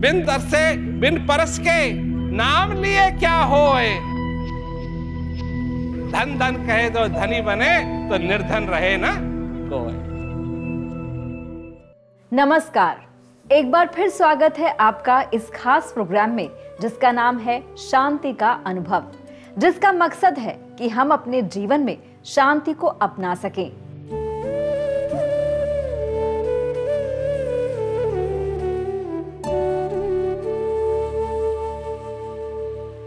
बिन तरसे बिन परस के नाम लिए क्या होए? धन धन कहे तो धनी बने तो निर्धन रहे ना? कोई। नमस्कार। एक बार फिर स्वागत है आपका इस खास प्रोग्राम में, जिसका नाम है शांति का अनुभव, जिसका मकसद है कि हम अपने जीवन में शांति को अपना सकें।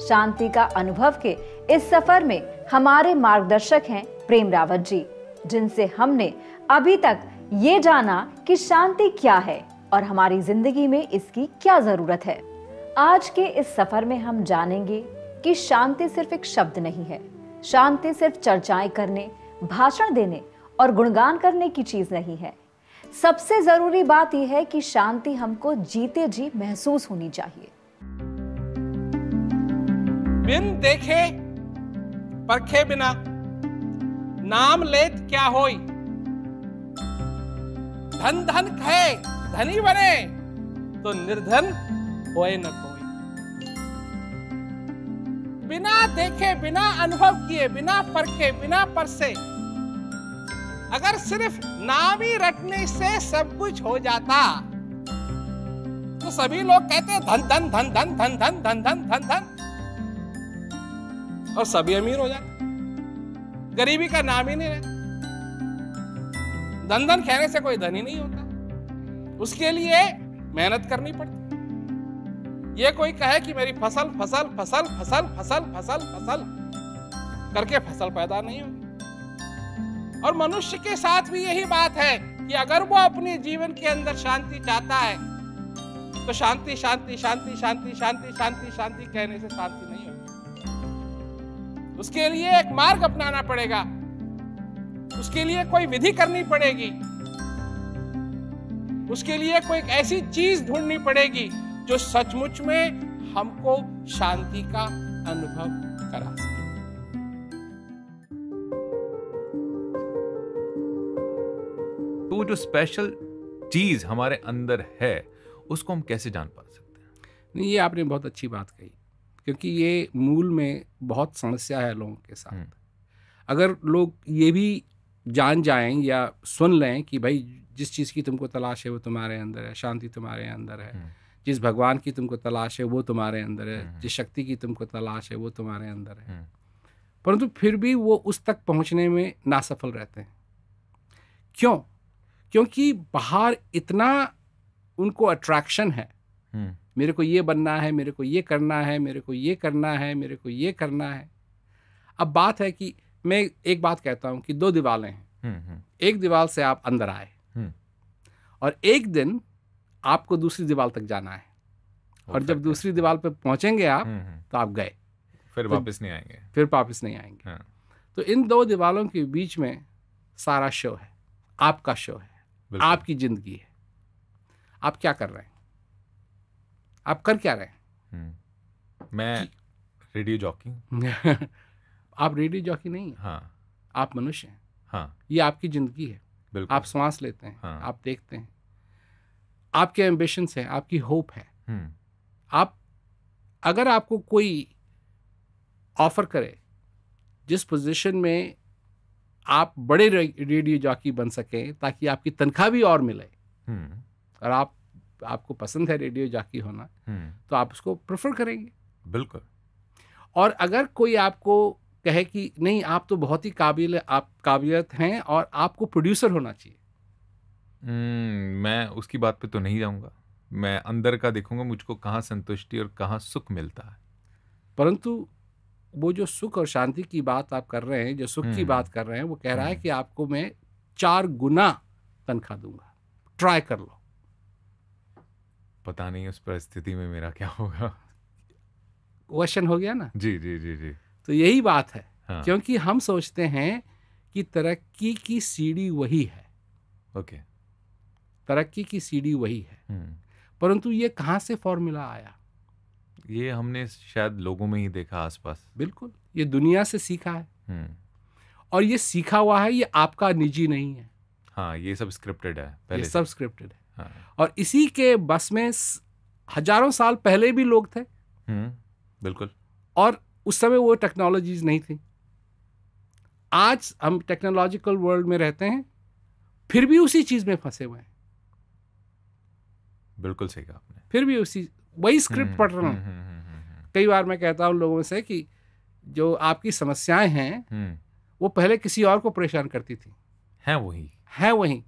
शांति का अनुभव के इस सफ़र में हमारे मार्गदर्शक हैं प्रेम रावत जी, जिनसे हमने अभी तक ये जाना कि शांति क्या है और हमारी ज़िंदगी में इसकी क्या ज़रूरत है। आज के इस सफ़र में हम जानेंगे कि शांति सिर्फ़ एक शब्द नहीं है। शांति सिर्फ़ चर्चाएँ करने, भाषण देने और गुणगान करने की चीज़ नहीं है। सबसे ज़रूरी बात यह है कि शांति हमको जीते जी महसूस होनी चाहिए। बिन देखे, परखे बिना। नाम लेत क्या होई? धन धन कहे, धनी बने तो निर्धन होए न कोई। बिना देखे, बिना अनुभव किए, बिना परखे, बिना परसे, अगर सिर्फ़ नाम ही रटने से सब कुछ हो जाता तो सभी लोग कहते धन धन धन धन धन धन धन धन धन धन। और सभी अमीर हो जाते। गरीबी का नाम ही नहीं रहता। धन धन कहने से कोई धनी नहीं होता। उसके लिए मेहनत करनी पड़ती। ये कोई कहे कि मेरी फ़सल फ़सल फ़सल फ़सल फ़सल फ़सल फ़सल करके फ़सल पैदा नहीं होगी। और मनुष्य के साथ भी यही बात है कि अगर वो अपने जीवन के अंदर शांति चाहता है तो शांति शांति शांति शांति शांति शांति शांति कहने से शांति नहीं होगी उसके लिए एक मार्ग अपनाना पड़ेगा। उसके लिए कोई विधि करनी पड़ेगी। उसके लिए कोई ऐसी चीज़ ढूंढनी पड़ेगी जो सचमुच में हमको शांति का अनुभव करा सके। तो जो स्पेशल चीज़ हमारे अंदर है उसको हम कैसे जान पा सकते हैं? नहीं ये आपने बहुत अच्छी बात कही। क्योंकि ये मूल में बहुत समस्या है लोगों के साथ हम्म। अगर लोग ये भी जान जाएँ या सुन लें कि भाई जिस चीज़ की तुमको तलाश है वो तुम्हारे अंदर है शांति तुम्हारे अंदर है हम्म। जिस भगवान की तुमको तलाश है वो तुम्हारे अंदर है हम्म। जिस शक्ति की तुमको तलाश है वो तुम्हारे अंदर है। परंतु फिर भी वो उस तक पहुँचने में नासफल रहते हैं क्यों क्योंकि बाहर इतना उनको अट्रैक्शन है मेरे को ये बनना है मेरे को ये करना है मेरे को ये करना है मेरे को ये करना है। अब बात है कि मैं एक बात कहता हूँ कि दो दीवारें हैं। हम्म, हम्म, एक दीवार से आप अंदर आए। हम्म। और एक दिन आपको दूसरी दीवार तक जाना है। और जब दूसरी दीवार पर पहुँचेंगे आप तो आप गए। फिर वापस नहीं आएँगे। फिर वापस नहीं आएँगे। हाँ। तो इन दो दीवारों के बीच में सारा शो है। आपका शो है। आपकी ज़िंदगी है। आप क्या कर रहे हैं? आप कर क्या रहे हम्म। मैं रेडियो जॉकी आप रेडियो जॉकी नहीं हैं, हाँ। आप मनुष्य हैं। हाँ। ये आपकी ज़िंदगी है। आप सांस लेते हैं। हाँ। आप देखते हैं। आपके एम्बिशंस हैं आपकी होप है। हम्म, आप अगर आपको कोई ऑफ़र करे जिस पोजीशन में आप बड़े रेडियो जॉकी बन सकें ताकि आपकी तनख्वाह भी और मिले। हम्म, और आप आपको पसंद है रेडियो जाकी होना हम्म, तो आप उसको प्रेफर करेंगे। बिल्कुल। और अगर कोई आपको कहे कि नहीं आप तो बहुत ही काबिल आप काबिलियत हैं और आपको प्रोड्यूसर होना चाहिए। हम्म, मैं उसकी बात पे तो नहीं जाऊँगा। मैं अंदर का देखूँगा मुझको कहाँ संतुष्टि और कहाँ सुख मिलता है। परंतु वो जो सुख और शांति की बात आप कर रहे हैं जो सुख की हम्म। बात कर रहे हैं वो कह रहा है। कि आपको मैं चार गुना तनख्वाह दूँगा। ट्राई कर लो। पता नहीं उस परिस्थिति में मेरा क्या होगा। क्वेश्चन हो गया ना? जी जी जी जी। तो यही बात है हाँ। क्योंकि हम सोचते हैं कि तरक्की की सीढ़ी वही है। ओके। तरक्की की सीढ़ी वही है। हम्म, परंतु ये कहाँ से फॉर्मूला आया? ये हमने शायद लोगों में ही देखा आसपास। बिल्कुल ये दुनिया से सीखा है। हम्म, और ये सीखा हुआ है ये आपका निजी नहीं है। हाँ ये सब स्क्रिप्टेड है पहले से। सब स्क्रिप्टेड हाँ, और इसी के बस में हज़ारों साल पहले भी लोग थे। हम्म बिल्कुल। और उस समय वो टेक्नोलॉजीज़ नहीं थी। आज हम टेक्नोलॉजिकल वर्ल्ड में रहते हैं फिर भी उसी चीज़ में फंसे हुए हैं। बिल्कुल सही कहा आपने। फिर भी उसी वही स्क्रिप्ट हम्म, पढ़ रहा हूँ। हम्म, कई बार मैं कहता हूँ लोगों से कि जो आपकी समस्याएँ हैं वो पहले किसी और को परेशान करती थी। है वही। है वही।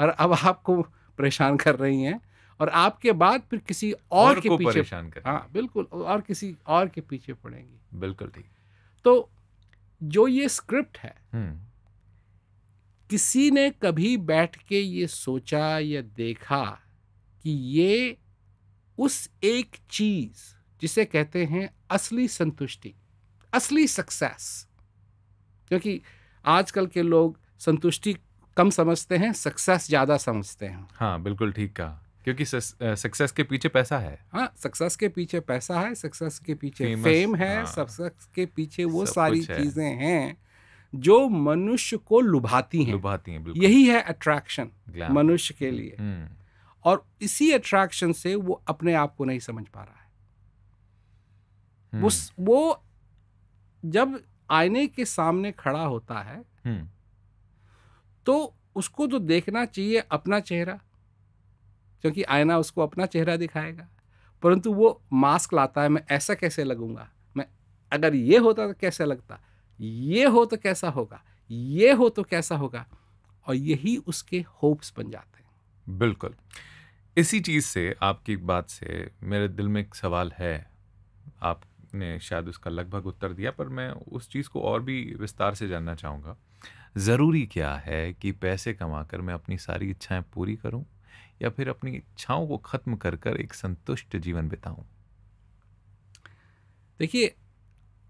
और अब आपको परेशान कर रही हैं और आपके बाद फिर किसी और, और के पीछे परेशान कर हाँ बिल्कुल और किसी और के पीछे पड़ेंगी। बिल्कुल ठीक। तो जो ये स्क्रिप्ट है हम्म। किसी ने कभी बैठ के ये सोचा या देखा कि ये उस एक चीज़ जिसे कहते हैं असली संतुष्टि असली सक्सेस क्योंकि आजकल के लोग संतुष्टि कम समझते हैं सक्सेस ज़्यादा समझते हैं। हाँ बिल्कुल ठीक कहा क्योंकि सक्सेस के पीछे पैसा है। हाँ सक्सेस के पीछे पैसा है सक्सेस के पीछे Famous, फेम है हाँ। सक्सेस के पीछे वो सारी। चीज़ें हैं जो मनुष्य को लुभाती हैं। लुभाती हैं यही है अट्रैक्शन मनुष्य के लिए। हम्म। और इसी अट्रैक्शन से वो अपने आप को नहीं समझ पा रहा है। हम्म, वो वो जब आईने के सामने खड़ा होता है हम्म, तो उसको तो देखना चाहिए अपना चेहरा, क्योंकि आईना उसको अपना चेहरा दिखाएगा। परंतु वो मास्क लाता है, मैं ऐसा कैसे लगूँगा? मैं, अगर ये होता तो कैसे लगता? ये हो तो कैसा होगा? ये हो तो कैसा होगा? और यही उसके होप्स बन जाते हैं। बिल्कुल। इसी चीज़ से, आपकी बात से मेरे दिल में एक सवाल है। आपने शायद उसका लगभग उत्तर दिया, पर मैं उस चीज़ को और भी विस्तार से जानना चाहूँगा। ज़रूरी क्या है कि पैसे कमाकर मैं अपनी सारी इच्छाएँ पूरी करूँ या फिर अपनी इच्छाओं को ख़त्म कर कर एक संतुष्ट जीवन बिताऊं? देखिए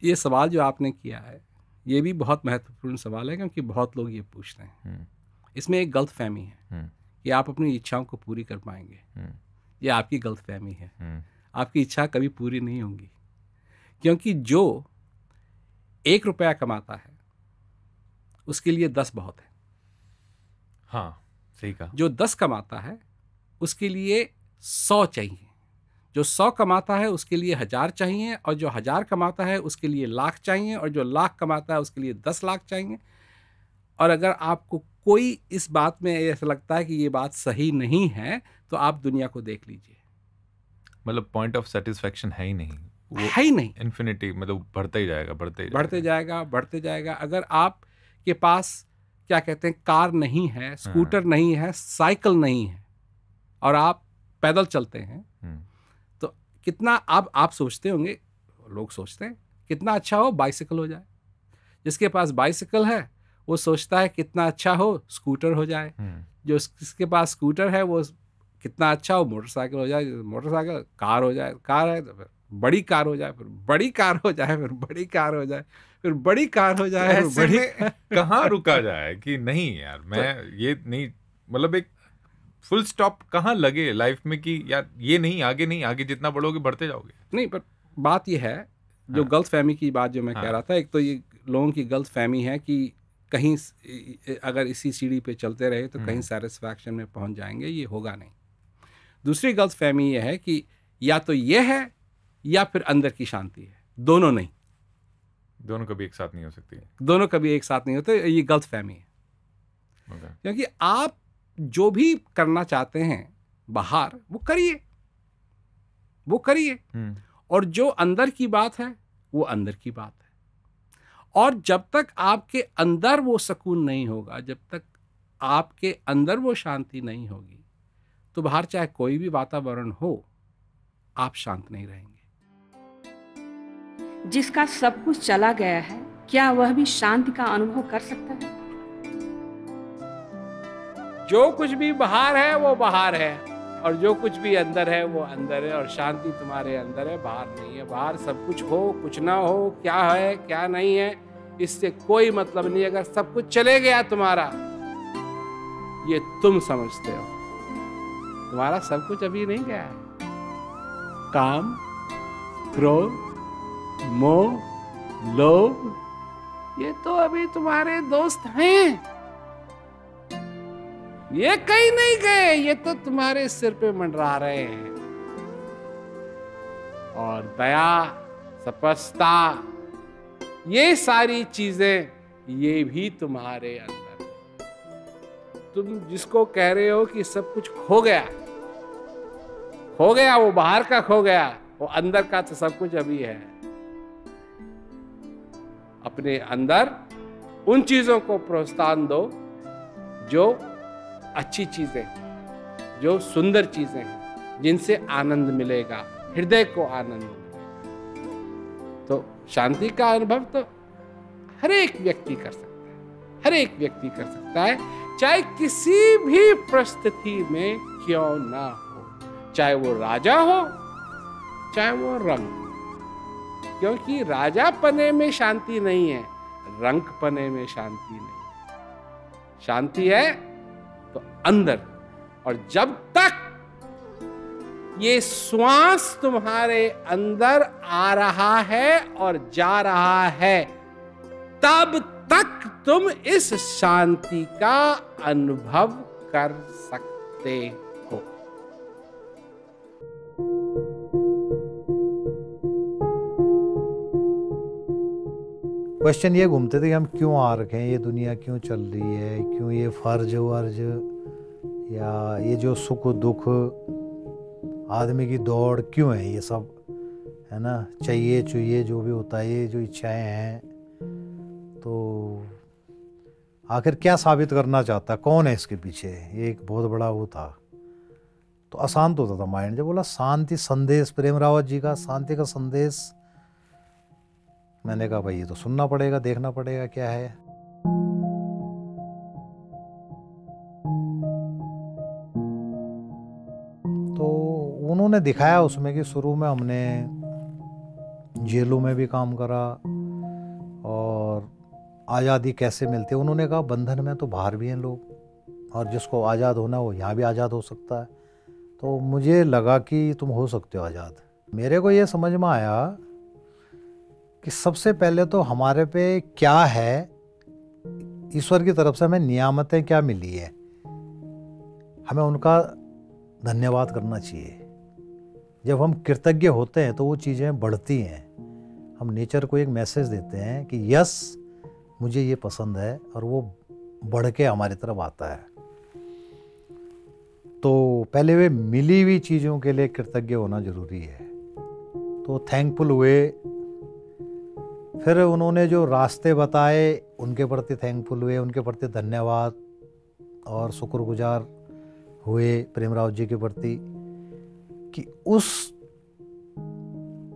ये सवाल जो आपने किया है ये भी बहुत महत्वपूर्ण सवाल है क्योंकि बहुत लोग ये पूछते हैं। हम्म, इसमें एक गलत फहमी है हम्म, कि आप अपनी इच्छाओं को पूरी कर पाएँगे। हम्म, ये आपकी गलत फहमी है। आपकी इच्छा कभी पूरी नहीं होगी। क्योंकि जो एक रुपया कमाता है उसके लिए दस बहुत है। हाँ सही कहा। जो दस कमाता है उसके लिए सौ चाहिए। जो सौ कमाता है उसके लिए हज़ार चाहिए और जो हज़ार कमाता है उसके लिए लाख चाहिए और जो लाख कमाता है उसके लिए दस लाख चाहिए। और अगर आपको कोई इस बात में ऐसा लगता है कि ये बात सही नहीं है तो आप दुनिया को देख लीजिए। मतलब पॉइंट ऑफ़ सेटिस्फेक्शन है ही नहीं। वो है ही नहीं। इन्फिनिटी मतलब बढ़ता ही जाएगा बढ़ता ही बढ़ते जाएगा बढ़ते जाएगा। अगर आपके पास क्या कहते हैं कार नहीं है स्कूटर नहीं है साइकिल नहीं है और आप पैदल चलते हैं हम्म, तो कितना आप आप सोचते होंगे लोग सोचते हैं कितना अच्छा हो बाइसिकल हो जाए। जिसके पास बाइसिकल है वो सोचता है कितना अच्छा हो स्कूटर हो जाए। हम्म, जो जिसके पास स्कूटर है वो कितना अच्छा हो मोटरसाइकिल हो जाए मोटरसाइकिल कार हो जाए कार है तो फिर बड़ी कार हो जाए फिर बड़ी कार हो जाए फिर बड़ी कार हो जाए फिर बड़ी कार हो जाए ऐसे बड़ी कहाँ रुका जाए कि नहीं यार मैं ये नहीं मतलब एक फुल स्टॉप कहाँ लगे लाइफ में कि यार ये नहीं आगे नहीं आगे जितना बढ़ोगे बढ़ते जाओगे नहीं पर बात यह है जो हाँ। गलत फहमी की बात जो मैं हाँ। कह। रहा था एक तो ये लोगों की गलत फहमी है कि कहीं अगर इसी सीढ़ी पे चलते रहे तो कहीं हम्म। सेटिस्फैक्शन में पहुँच जाएँगे ये होगा नहीं दूसरी गलत फहमी यह है कि या तो ये है या फिर अंदर की शांति है? दोनों नहीं। दोनों कभी एक साथ नहीं हो सकती? दोनों कभी एक साथ नहीं होते ये गलत फहमी है। Okay. क्योंकि आप जो भी करना चाहते हैं बाहर वो करिए। वो करिए। हम्म, और जो अंदर की बात है वो अंदर की बात है। और जब तक आपके अंदर वो सुकून नहीं होगा जब तक आपके अंदर वो शांति नहीं होगी तो बाहर चाहे कोई भी वातावरण हो आप शांत नहीं रहेंगे। जिसका सब कुछ चला गया है, क्या वह भी शांति का अनुभव कर सकता है? जो कुछ भी बाहर है, वो बाहर है, और जो कुछ भी अंदर है, वो अंदर है, और शांति तुम्हारे अंदर है, बाहर नहीं है। बाहर सब कुछ हो, कुछ ना हो, क्या है, क्या नहीं है, इससे कोई मतलब नहीं। अगर सब कुछ चले गया तुम्हारा, ये तुम समझते हो। तुम्हारा सब कुछ अभी नहीं गया है। काम, क्रोध मोह लोभ ये तो अभी तुम्हारे दोस्त हैं। ये कहीं नहीं गए, ये तो तुम्हारे सिर पे मंडरा रहे हैं। और दया, सपस्ता, ये सारी चीज़ें, ये भी तुम्हारे अंदर। तुम जिसको कह रहे हो कि सब कुछ खो गया खो गया, वो बाहर का खो गया, वो अंदर का तो सब कुछ अभी है। अपने अंदर उन चीज़ों को प्रोत्साहन दो जो अच्छी चीज़ें जो सुंदर चीज़ें हैं, जिनसे आनंद मिलेगा, हृदय को आनंद तो शांति का अनुभव तो हर एक व्यक्ति कर सकता है, हर एक व्यक्ति कर सकता है, चाहे किसी भी परिस्थिति में क्यों ना हो, चाहे वो राजा हो, चाहे वो रंग क्योंकि राजा पने में शांति नहीं है रंग पने में शांति नहीं। शांति है तो अंदर, और जब तक ये श्वास तुम्हारे अंदर आ रहा है और जा रहा है, तब तक तुम इस शांति का अनुभव कर सकते क्वेश्चन ये घूमते थे कि हम क्यों आ रखे हैं? ये दुनिया क्यों चल रही है? क्यों ये फ़र्ज़ वर्ज? या ये जो सुख दुख आदमी की दौड़ क्यों है? ये सब, है ना? चाहिए, चुहिए, जो भी होता है, ये जो इच्छाएँ हैं तो आखिर क्या साबित करना चाहता? है कौन है इसके पीछे? ये एक बहुत बड़ा वो था। तो अशांत होता था माइंड। जब बोला, शांति संदेश, प्रेम रावत जी का शांति का संदेश मैंने कहा, भाई, ये तो सुनना पड़ेगा, देखना पड़ेगा, क्या है? तो उन्होंने दिखाया उसमें कि शुरू में हमने जेलों में भी काम करा और आज़ादी कैसे मिलती है? उन्होंने कहा, बंधन में तो बाहर भी हैं लोग और जिसको आज़ाद होना वो यहाँ भी आज़ाद हो सकता है। तो मुझे लगा कि तुम हो सकते हो आज़ाद। मेरे को ये समझ में आया कि सबसे पहले तो हमारे पे क्या है? ईश्वर की तरफ़ से हमें नियामतें क्या मिली है? हमें उनका धन्यवाद करना चाहिए। जब हम कृतज्ञ होते हैं तो वो चीज़ें बढ़ती हैं। हम नेचर को एक मैसेज देते हैं कि, यस, मुझे ये पसंद है और वो बढ़ के हमारी तरफ़ आता है। तो पहले वे मिली हुई चीज़ों के लिए कृतज्ञ होना ज़रूरी है। तो थैंकफुल हुए फिर उन्होंने जो रास्ते बताए, उनके प्रति थैंकफुल हुए, उनके प्रति धन्यवाद और शुक्रगुजार हुए प्रेमराव जी के प्रति कि उस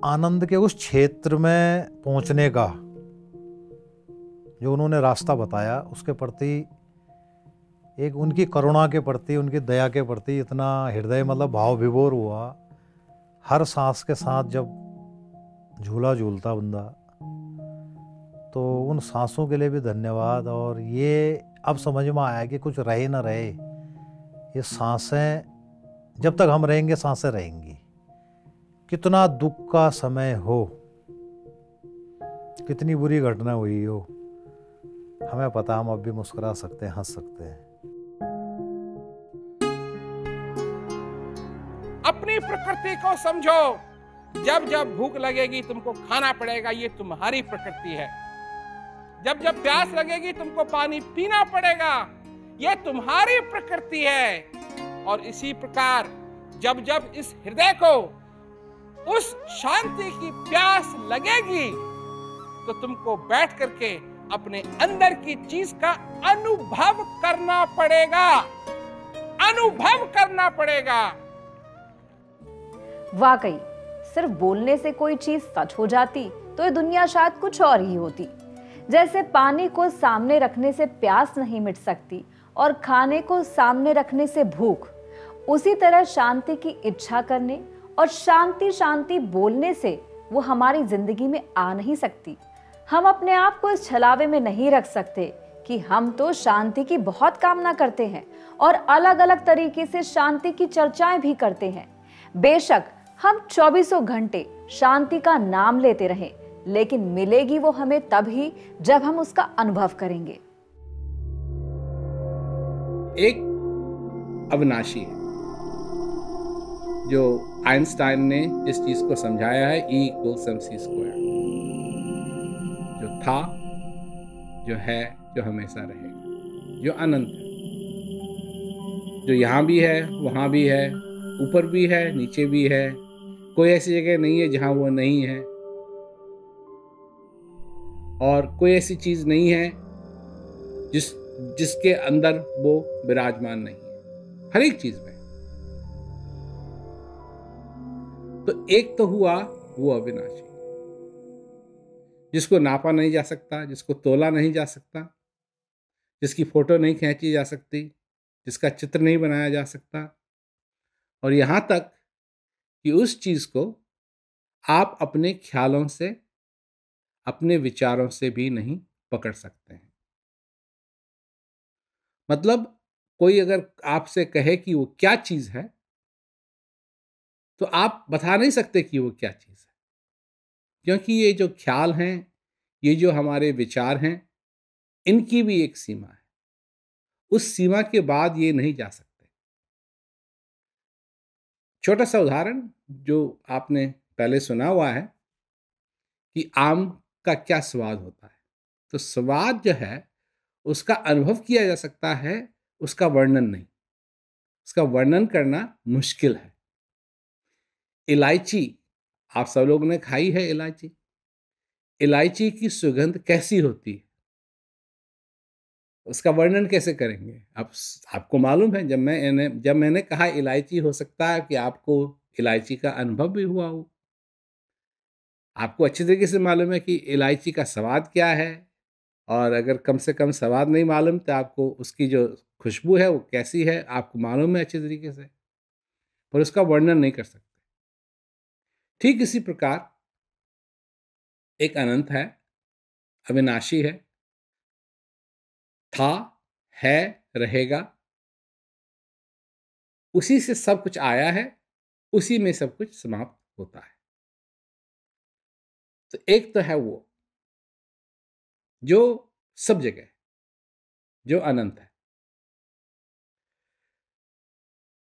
आनंद के उस क्षेत्र में पहुँचने का जो उन्होंने रास्ता बताया, उसके प्रति एक उनकी करुणा के प्रति, उनकी दया के प्रति इतना हृदय मतलब भाव विभोर हुआ। हर सांस के साथ जब झूला झूलता बंदा तो उन सांसों के लिए भी धन्यवाद। और ये अब समझ में आया कि कुछ रहे ना रहे, ये साँसें, जब तक हम रहेंगे, साँसें रहेंगी। कितना दुख का समय हो, कितनी बुरी घटना हुई हो, हमें पता, हम अब भी मुस्कुरा सकते हैं, हंस सकते हैं। अपनी प्रकृति को समझो, जब जब भूख लगेगी, तुमको खाना पड़ेगा, ये तुम्हारी प्रकृति है। जब जब प्यास लगेगी, तुमको पानी पीना पड़ेगा। ये तुम्हारी प्रकृति है। और इसी प्रकार, जब जब इस हृदय को उस शांति की प्यास लगेगी तो तुमको बैठ करके अपने अंदर की चीज़ का अनुभव करना पड़ेगा। अनुभव करना पड़ेगा। वाकई, सिर्फ़ बोलने से कोई चीज़ सच हो जाती तो ये दुनिया शायद कुछ और ही होती। जैसे पानी को सामने रखने से प्यास नहीं मिट सकती और खाने को सामने रखने से भूख, उसी तरह शांति की इच्छा करने और शांति शांति बोलने से वो हमारी ज़िंदगी में आ नहीं सकती। हम अपने आप को इस छलावे में नहीं रख सकते कि हम तो शांति की बहुत कामना करते हैं और अलग अलग तरीके से शांति की चर्चाएँ भी करते हैं। बेशक हम चौबीसों घंटे शांति का नाम लेते रहें लेकिन मिलेगी वो हमें तब ही जब हम उसका अनुभव करेंगे। एक अविनाशी है, जो आइंस्टाइन ने इस चीज़ को समझाया है E equals M C square जो था, जो है, जो हमेशा रहेगा, जो अनंत है, जो यहाँ भी है, वहाँ भी है, ऊपर भी है, नीचे भी है, कोई ऐसी जगह नहीं है जहाँ वो नहीं है। और कोई ऐसी चीज़ नहीं है जिस, जिसके अंदर वो विराजमान नहीं है। हर एक चीज़ में। तो एक तो हुआ वो अविनाशी। जिसको नापा नहीं जा सकता, जिसको तोला नहीं जा सकता, जिसकी फ़ोटो नहीं खींची जा सकती, जिसका चित्र नहीं बनाया जा सकता। और यहाँ तक कि उस चीज़ को आप अपने ख्यालों से अपने विचारों से भी नहीं पकड़ सकते हैं। मतलब कोई अगर आपसे कहे कि वो क्या चीज़ है? तो आप बता नहीं सकते कि वो क्या चीज़ है। क्योंकि ये जो ख्याल हैं, ये जो हमारे विचार हैं, इनकी भी एक सीमा है। उस सीमा के बाद ये नहीं जा सकते। छोटा सा उदाहरण जो आपने पहले सुना हुआ है कि आम का क्या स्वाद होता है? तो स्वाद जो है, उसका अनुभव किया जा सकता है, उसका वर्णन नहीं। उसका वर्णन करना मुश्किल है। इलायची, आप सब लोगों ने खाई है इलायची? इलायची की सुगंध कैसी होती है? उसका वर्णन कैसे करेंगे? आप आपको मालूम है, जब मैं जब मैंने कहा इलायची हो सकता है कि आपको इलायची का अनुभव भी हुआ हो। आपको अच्छी तरीके से मालूम है कि इलायची का स्वाद क्या है? और अगर कम से कम स्वाद नहीं मालूम तो आपको उसकी जो खुशबू है, वो कैसी है, आपको मालूम है अच्छे तरीके से। पर उसका वर्णन नहीं कर सकते। ठीक इसी प्रकार एक अनंत है, अविनाशी है। था, है, रहेगा। उसी से सब कुछ आया है, उसी में सब कुछ समाप्त होता है। तो एक तो है वो, जो सब जगह है, जो अनंत है।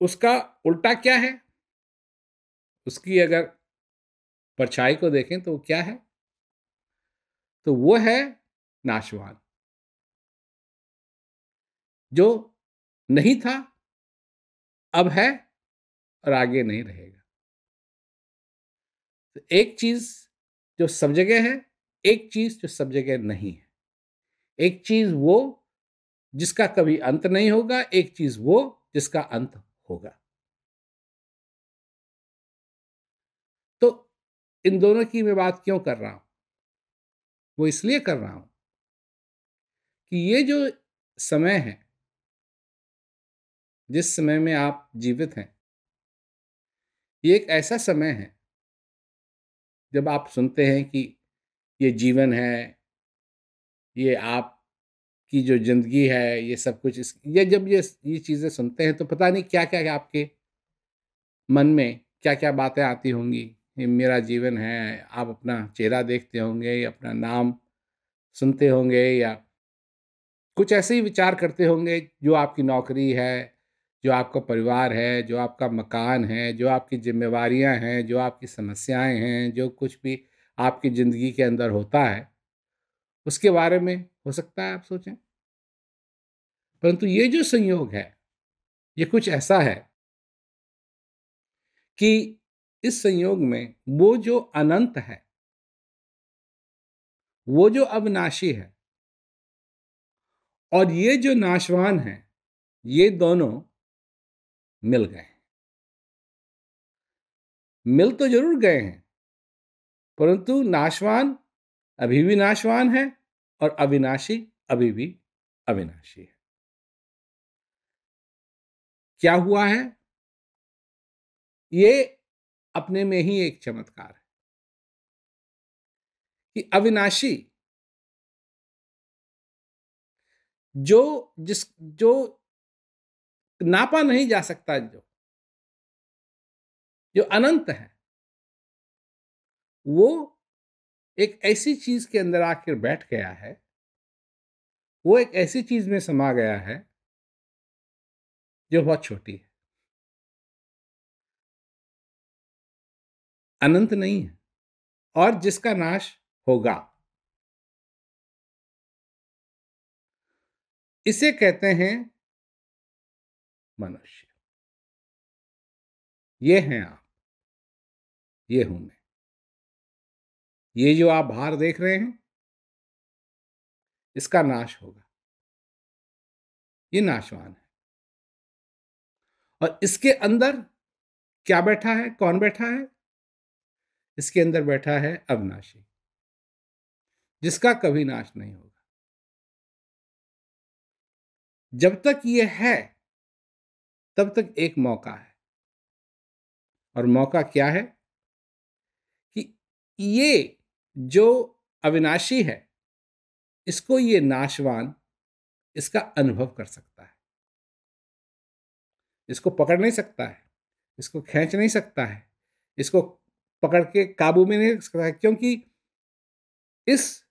उसका उल्टा क्या है? उसकी अगर परछाई को देखें तो वो क्या है? तो वो है नाशवान। जो नहीं था, अब है और आगे नहीं रहेगा। तो एक चीज़ जो सब जगह है, एक चीज़ जो सब जगह नहीं है। एक चीज़ वो जिसका कभी अंत नहीं होगा, एक चीज़ वो जिसका अंत होगा। तो इन दोनों की मैं बात क्यों कर रहा हूँ? वो इसलिए कर रहा हूँ कि ये जो समय है, जिस समय में आप जीवित हैं, ये एक ऐसा समय है जब आप सुनते हैं कि ये जीवन है, ये आप की जो ज़िंदगी है, ये सब कुछ इस, ये जब ये ये चीज़ें सुनते हैं तो पता नहीं क्या क्या आपके मन में क्या क्या बातें आती होंगी, ये मेरा जीवन है, आप अपना चेहरा देखते होंगे या अपना नाम सुनते होंगे या कुछ ऐसे ही विचार करते होंगे जो आपकी नौकरी है जो आपका परिवार है, जो आपका मकान है, जो आपकी जिम्मेवारियाँ हैं, जो आपकी समस्याएँ हैं, जो कुछ भी आपकी ज़िंदगी के अंदर होता है, उसके बारे में हो सकता है आप सोचें। परंतु ये जो संयोग है, ये कुछ ऐसा है कि इस संयोग में वो जो अनंत है, वो जो अविनाशी है और ये जो नाशवान है, ये दोनों मिल गए। मिल तो ज़रूर गए हैं, परंतु नाशवान अभी भी नाशवान है और अविनाशी अभी भी अविनाशी है। क्या हुआ है? ये अपने में ही एक चमत्कार है कि अविनाशी जो जिस, जो नापा नहीं जा सकता जो। जो अनंत है। वो एक ऐसी चीज़ के अंदर आकर बैठ गया है। वो एक ऐसी चीज़ में समा गया है जो बहुत छोटी है। अनंत नहीं है और जिसका नाश होगा। इसे कहते हैं मनुष्य। ये हैं आप। ये हूँ मैं। ये जो आप बाहर देख रहे हैं, इसका नाश होगा। ये नाशवान है। और इसके अंदर क्या बैठा है? कौन बैठा है? इसके अंदर बैठा है अविनाशी, जिसका कभी नाश नहीं होगा। जब तक ये है तब तक एक मौका है। और मौका क्या है? कि ये जो अविनाशी है, इसको ये नाशवान, इसका अनुभव कर सकता है। इसको पकड़ नहीं सकता है, इसको खींच नहीं सकता है, इसको पकड़ के काबू में नहीं रख सकता है, क्योंकि इस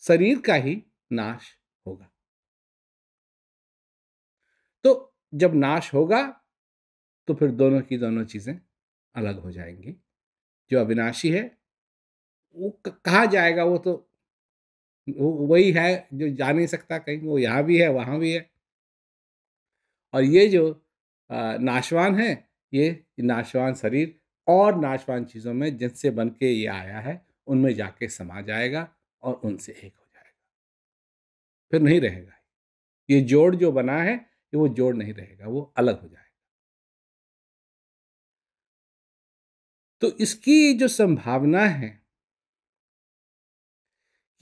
शरीर का ही नाश होगा। तो जब नाश होगा तो फिर दोनों की दोनों चीज़ें अलग हो जाएँगी। जो अविनाशी है, वो कहा जाएगा वो तो वो, वही है जो जा नहीं सकता कहीं, वो यहाँ भी है, वहाँ भी है। और ये जो नाशवान है, ये नाशवान शरीर और नाशवान चीज़ों में जिनसे बन के ये आया है, उनमें जाके समा जाएगा और उनसे एक हो जाएगा। फिर नहीं रहेगा। ये जोड़ जो बना है ये वो जोड़ नहीं रहेगा, वो अलग हो जाएगा। तो इसकी जो संभावना है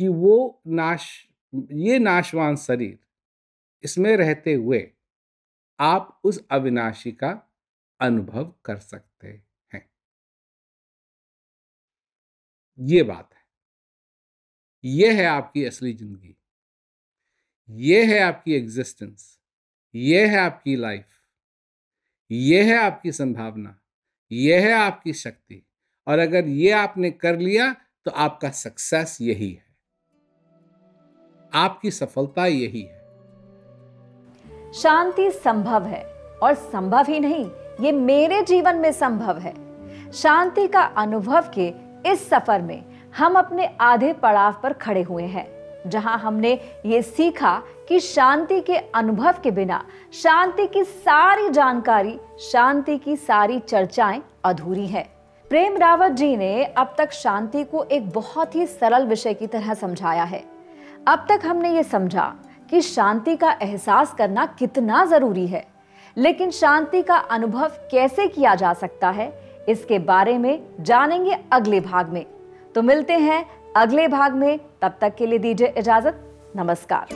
कि वो नाश, ये नाशवान शरीर इसमें रहते हुए आप उस अविनाशी का अनुभव कर सकते हैं। ये बात है। ये है आपकी असली ज़िंदगी। ये है आपकी एग्जिस्टेंस ये है आपकी लाइफ ये है आपकी संभावना यह है आपकी शक्ति। और अगर ये आपने कर लिया तो आपका सक्सेस यही है। आपकी सफलता यही है। शांति संभव है, और संभव ही नहीं, ये मेरे जीवन में संभव है। शांति का अनुभव के इस सफ़र में हम अपने आधे पड़ाव पर खड़े हुए हैं। जहाँ हमने ये सीखा कि शांति के अनुभव के बिना शांति की सारी जानकारी, शांति की सारी चर्चाएँ अधूरी है। प्रेम रावत जी ने अब तक शांति को एक बहुत ही सरल विषय की तरह समझाया है। अब तक हमने ये समझा कि शांति का एहसास करना कितना ज़रूरी है, लेकिन शांति का अनुभव कैसे किया जा सकता है, इसके बारे में जानेंगे अगले भाग में। तो मिलते हैं अगले भाग में तब तक के लिए दीजिए इजाज़त नमस्कार।